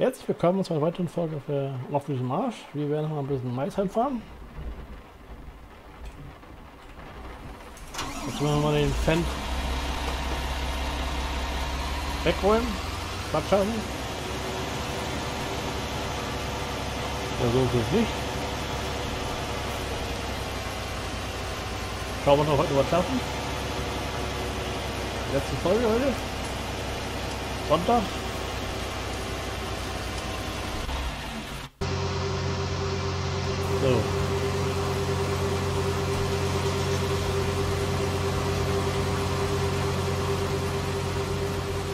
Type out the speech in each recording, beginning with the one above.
Herzlich willkommen zu einer weiteren Folge für auf diesem Marsch. Wir werden mal ein bisschen Mais heimfahren. Jetzt müssen wir mal den Fendt wegräumen, Quatsch haben. Ja, so ist es nicht. Schauen wir noch heute was schaffen. Letzte Folge heute. Sonntag. So.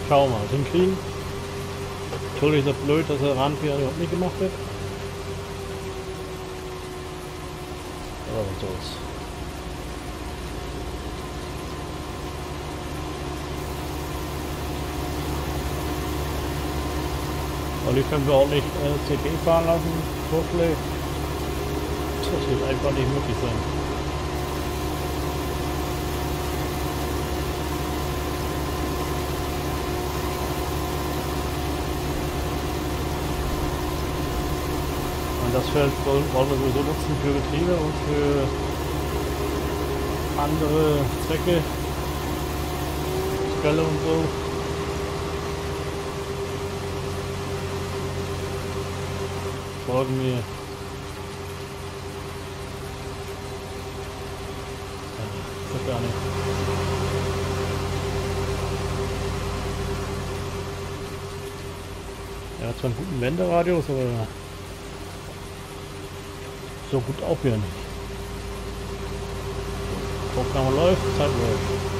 Schauen wir mal, hinkriegen. Natürlich ist es blöd, dass der Rand wieder überhaupt nicht gemacht wird. Aber was soll's. Und die können wir auch nicht äh, CD fahren lassen, Totally. Das wird einfach nicht möglich sein. Und das Feld wollen wir sowieso nutzen für Betriebe und für andere Zwecke, Skölle und so. Folgen mir. Das gar nicht. Er hat zwar einen guten Wenderadius, aber so gut auch wieder nicht. Aufnahme läuft, Zeit läuft.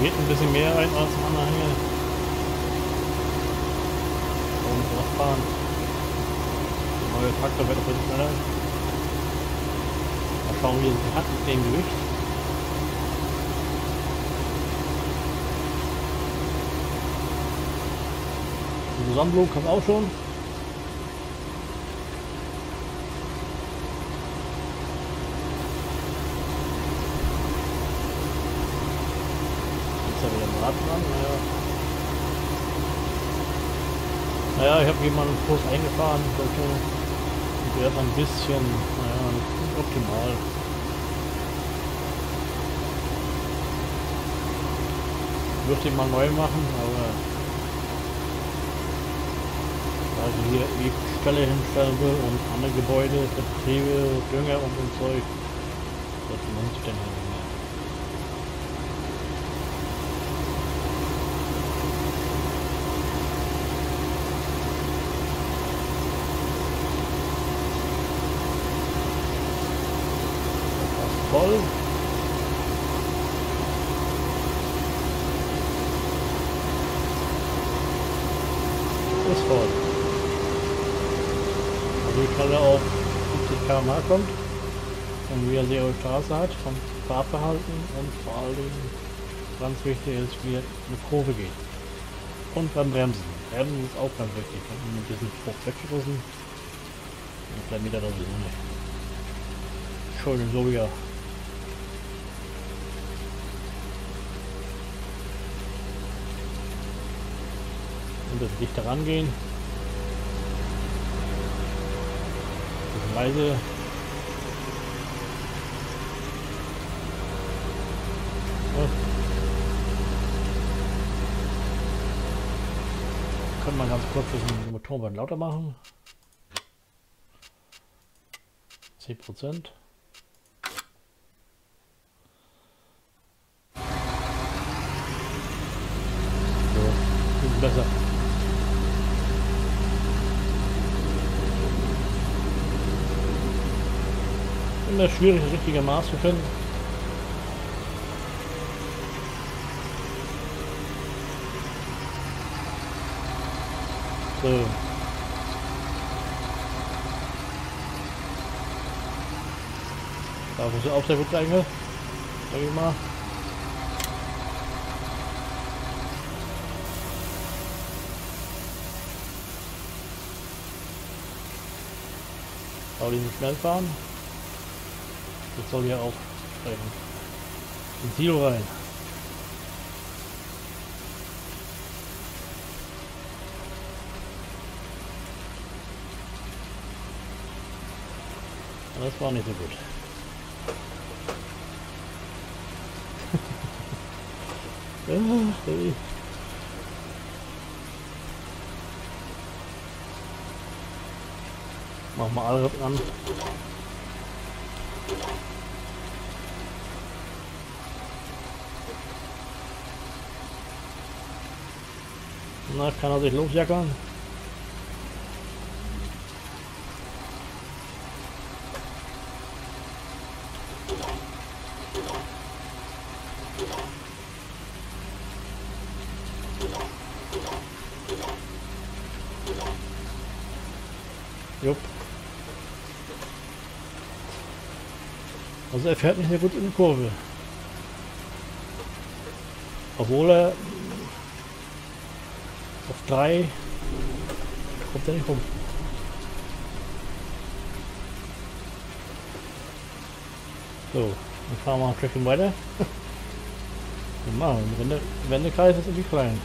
Hier geht ein bisschen mehr ein als am anderen hier. Und fahren. Der neue Traktor wird bisschen schneller. Mal schauen, wie sich hat mit dem Gewicht. Die Sonnenblumen kommt auch schon. Ist da wieder ein Rad dran? Naja. Ich habe jemanden Kurs eingefahren, sollte und der ist ein bisschen, naja, nicht optimal. Möchte ich mal neu machen, aber also hier die Stelle hinstellen will und andere Gebäude, Betriebe, Dünger und so Zeug, das lohnt sich dann nicht mehr. Fast voll. Ist voll. Also ich kann er auf 50 km kommt und wie er sehr Straße hat vom Fahrverhalten und vor Dingen ganz wichtig ist, wie er eine Kurve geht. Und beim Bremsen. Bremsen ist auch ganz wichtig. Man mit diesem Spruch weggeschlossen, dann bleibt wieder da drin. Schön so wie er ein bisschen dichter rangehen. Bisschen leise. So. Man ganz kurz den Motoren lauter machen. 10 Prozent. So, besser. immer schwierig, das richtige Maß zu finden. So. Da ist sie auch sehr gut geeignet. Sag ich mal. Aber die nicht schnell fahren. Das soll ja auch in Silo rein. Das war nicht so gut. Mach mal alle an. Na, kann er sich losjackern? Jupp. Also er fährt nicht mehr gut in die Kurve. Obwohl er auf drei kommt er nicht rum. So, dann fahren wir ein Stückchen weiter. Genau, Wende, Wendekreis ist irgendwie klein.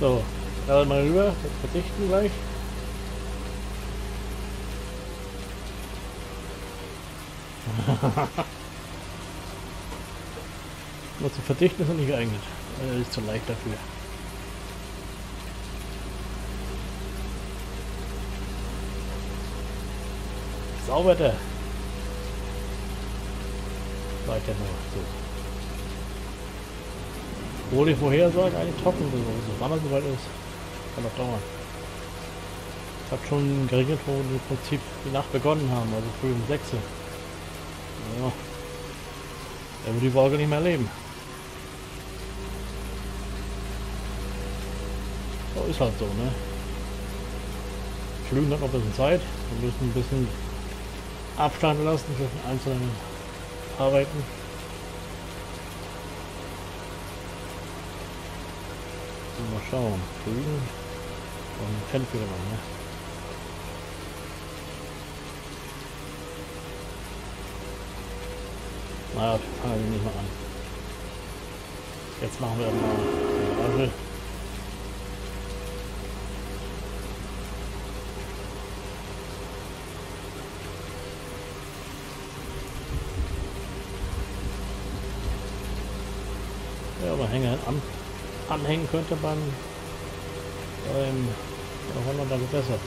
So, gerade mal rüber, verdichten gleich. Nur zu verdichten ist noch nicht geeignet. Er ist zu leicht dafür. Sauber. Weiter noch. So. Wo die Vorhersage eigentlich trocken ist. Also wann es soweit ist, kann noch dauern. Es hat schon geregnet, wo wir im Prinzip die Nacht begonnen haben, also früh um 6 Ja. Er wird die Wolke nicht mehr leben. So ist halt so, ne? Flügen hat noch ein bisschen Zeit. Wir müssen ein bisschen Abstand lassen zwischen einzelnen Arbeiten. Mal schauen. Drüben und Fenster ne? Naja, fangen wir nicht mal an. Jetzt machen wir mal die Garage. Ja, aber hänge an anhängen könnte man beim 100er besser.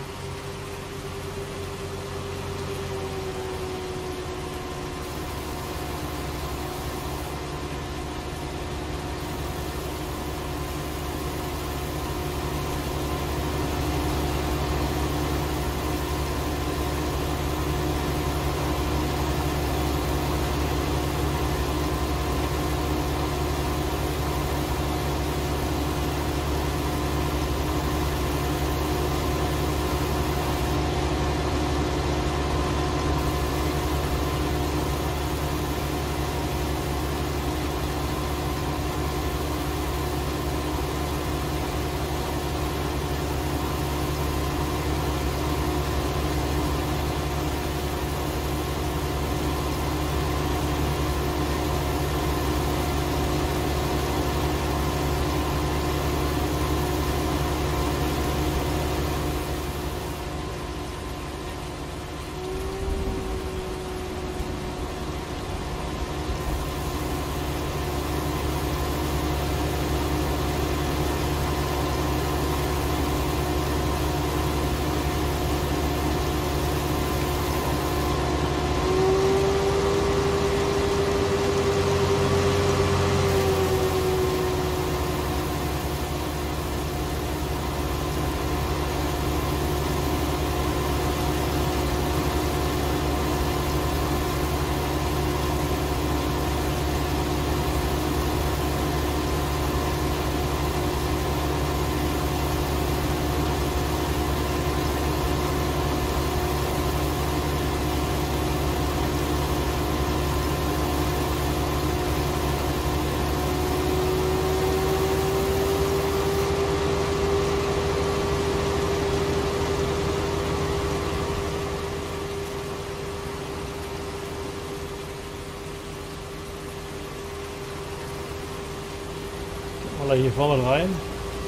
Gleich hier vorne rein.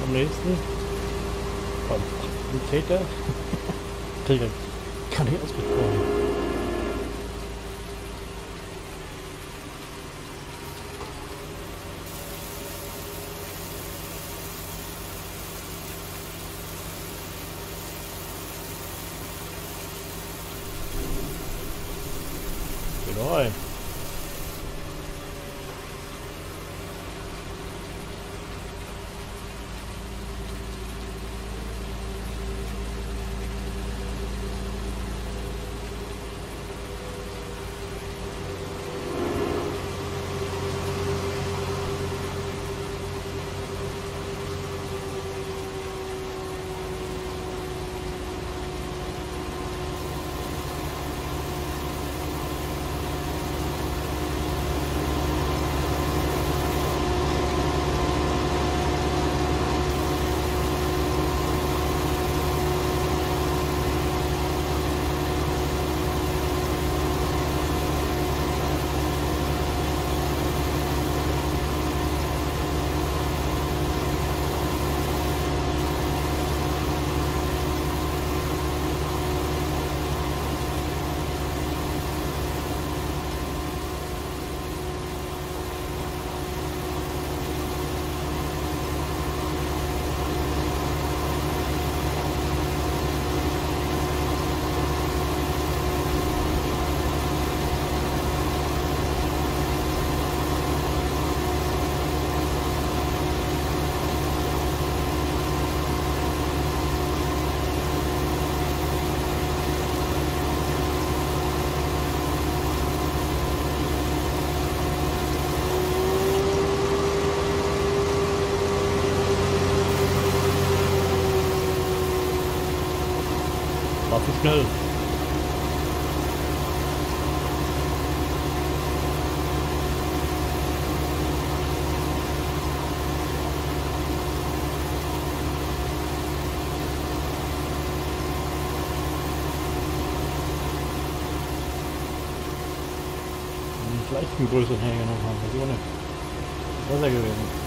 Am nächsten. Komm, ein Täter. Täter kann ich ausgesprochen. Jawohl. Schnell. Vielleicht einen größeren hergenommen haben, weiß ich auch nicht. Besser gewesen.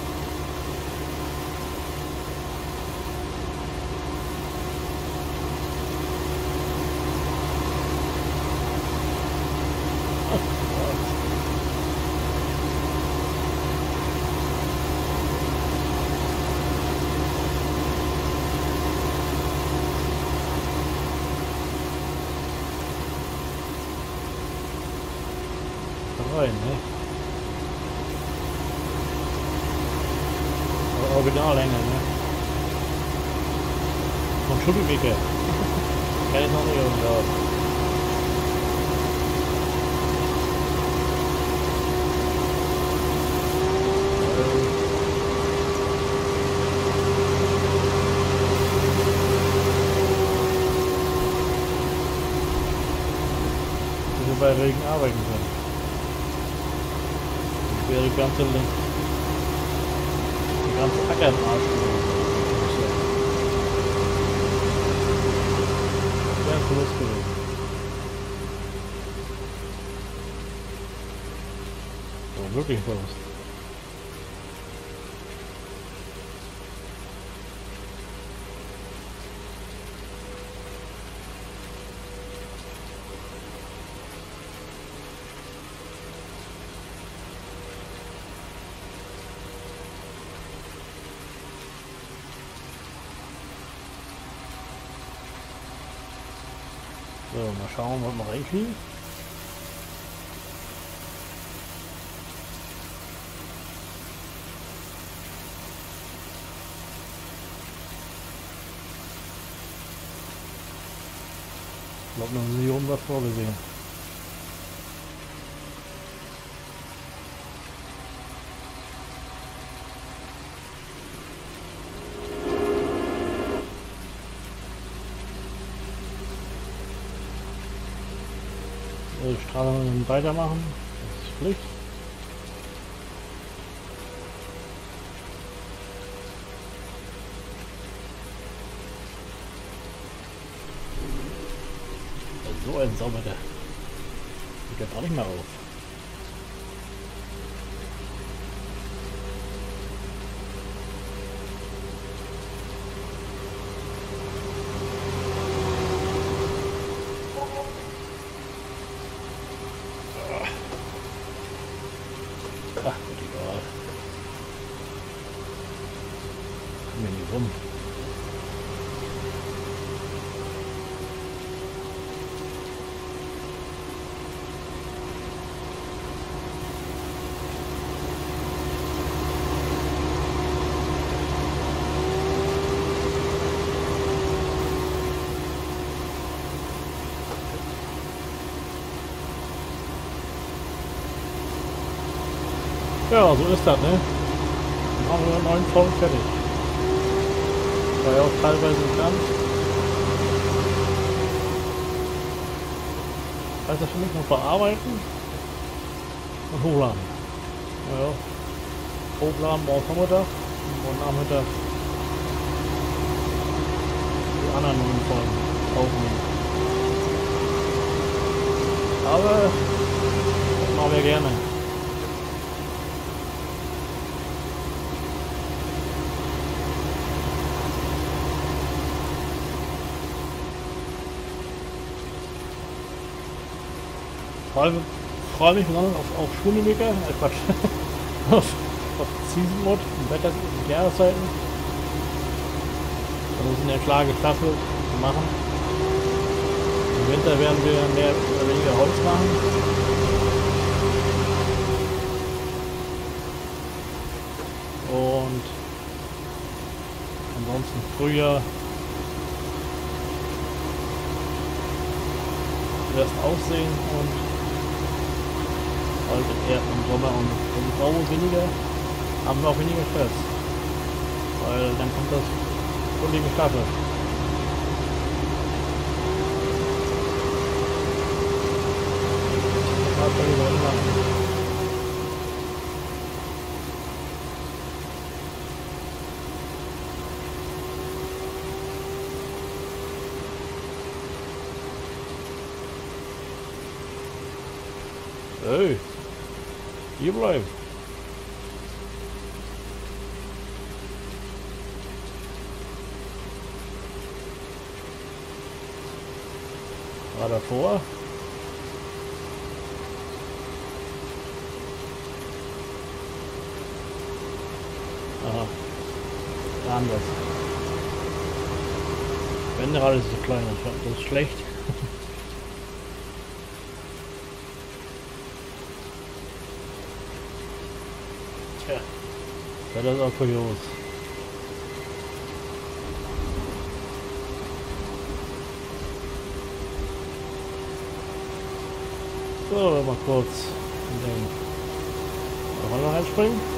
Rein, ne? Aber Originallänge, ne? Von Schubelwicke. Kann ich noch nicht irgendwas. Bei Regen arbeiten können. Ich wäre die ganze, die ganze Acker im Arsch gewesen. Das wäre ein Verlust gewesen. Oh, wirklich ein Verlust. So, mal schauen, was wir reinkriegen. Ich glaube, eine Million was vorgesehen. So, Weitermachen. Das ist Pflicht. So ein sauberer. Geht ja gar nicht mehr auf. Ja, so ist das, ne? Dann haben wir neuen Folgen fertig. War ja auch teilweise bekannt. Heißt das für mich noch bearbeiten und hochladen. Ja, hochladen morgen Vormittag und Nachmittag die anderen neuen Folgen aufnehmen. Aber das machen wir gerne. Freue freu mich besonders auf, auf Schulmimiker, äh Quatsch, auf, auf Season Mode, Wetter, Jahreszeiten. Da müssen ja klar gestaffelt machen. Im Winter werden wir mehr oder weniger Holz machen. Und ansonsten Frühjahr erst aussehen und halt eher im Sommer und im Grau weniger, haben wir auch weniger Stress. Weil dann kommt das völlige Staffel. Hey. Hier bleiben. War davor. Aha. Anders. Wenderrad ist so klein, das ist schlecht. Ja, das ist auch kurios. So, mal kurz in den Roller reinspringen. So,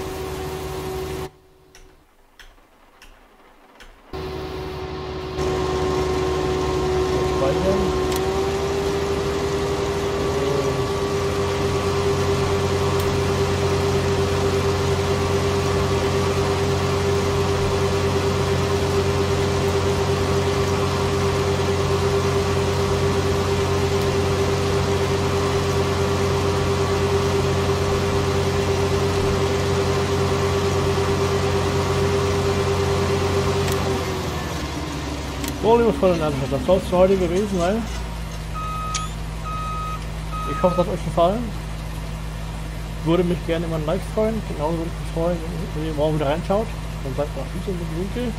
Freunde und Anschluss, das soll es für heute gewesen sein. Ich hoffe, es hat euch gefallen. Würde mich gerne über ein Like freuen. Genauso würde ich mich freuen, wenn ihr morgen wieder reinschaut. Dann sagt auch Tschüss den Winkel.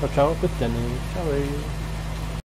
Ciao, ciao, bis dann. Ciao.